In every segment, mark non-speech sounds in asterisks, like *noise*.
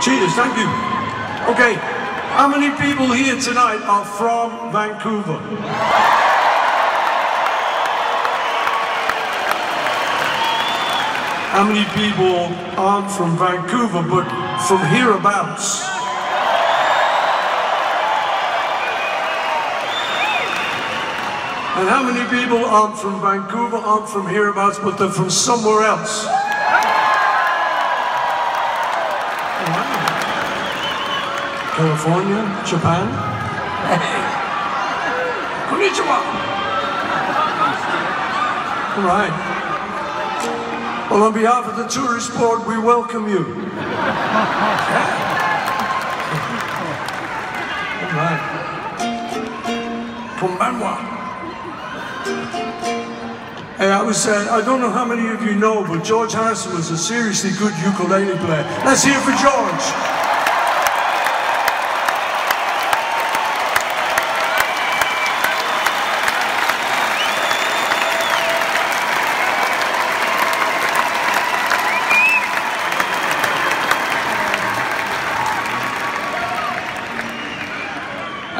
Cheers, thank you. Okay, how many people here tonight are from Vancouver? How many people aren't from Vancouver but from hereabouts? And how many people aren't from Vancouver, aren't from hereabouts, but they're from somewhere else? California, Japan. *laughs* Konnichiwa. All right. Well, on behalf of the tourist board, we welcome you. *laughs* All right. Konbanwa. Hey, I was, uh, I don't know how many of you know, but George Harrison was a seriously good ukulele player. Let's hear it for George.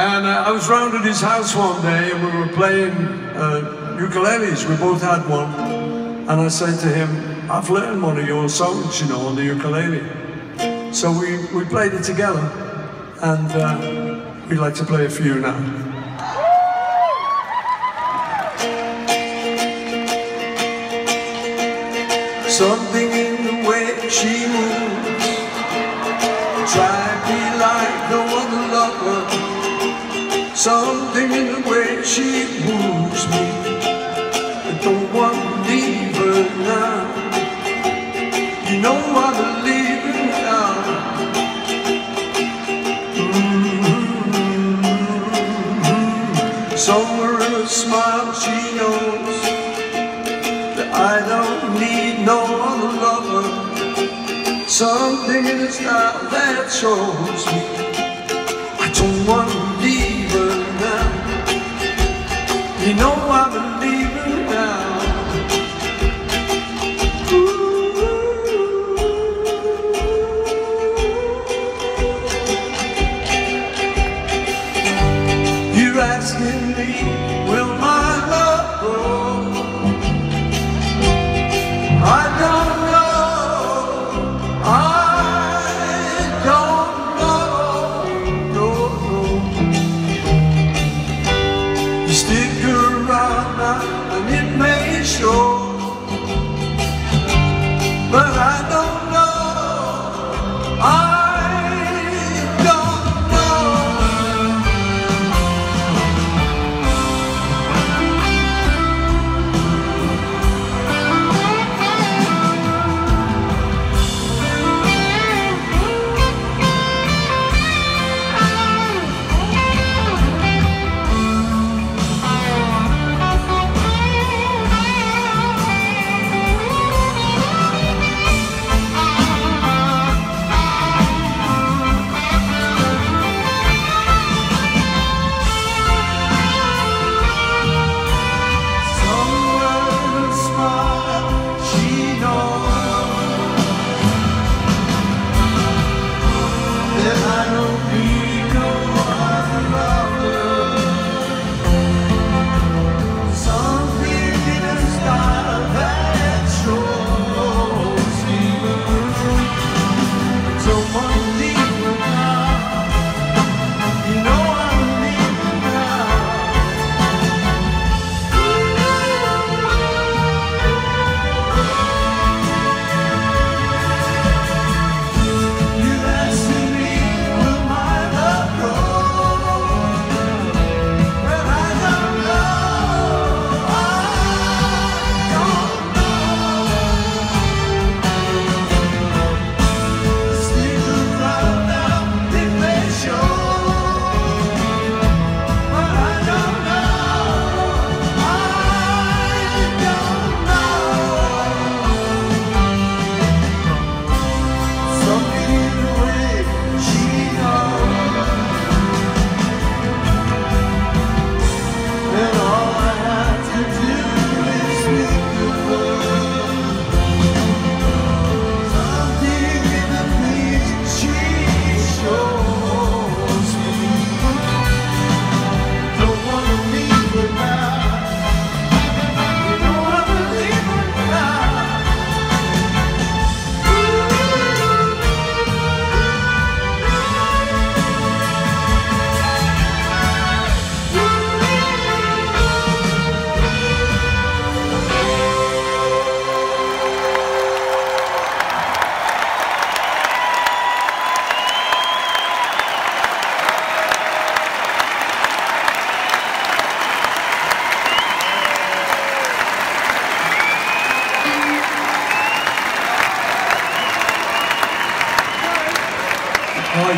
And uh, I was round at his house one day and we were playing uh, ukuleles. We both had one. And I said to him, I've learned one of your songs, you know, on the ukulele. So we, we played it together. And uh, we'd like to play a few now. Something in the way she moves Drive Something in the way she moves me. I don't want to leave her now. You know I believe in now Mm-hmm. Somewhere in smile she knows That I don't need no other lover. Something in her style that shows me asking me, will my love grow? I don't know. I don't know. No, no. You stick around now and it may show.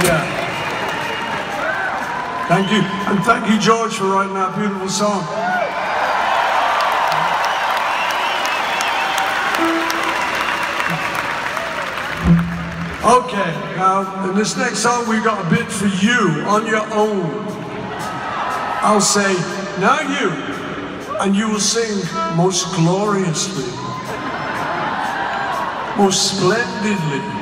Yeah. Thank you. And thank you, George, for writing that beautiful song. Okay, now in this next song we got a bit for you on your own. I'll say, now you, and you will sing most gloriously, most splendidly.